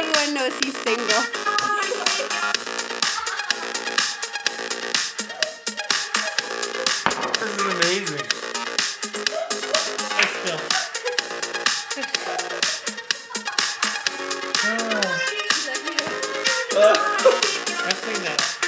everyone knows he's single. This is amazing. Let's. Oh. Uh. I think that.